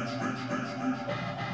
rich, rich, rich, rich.